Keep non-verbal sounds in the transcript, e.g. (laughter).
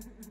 Yeah. (laughs)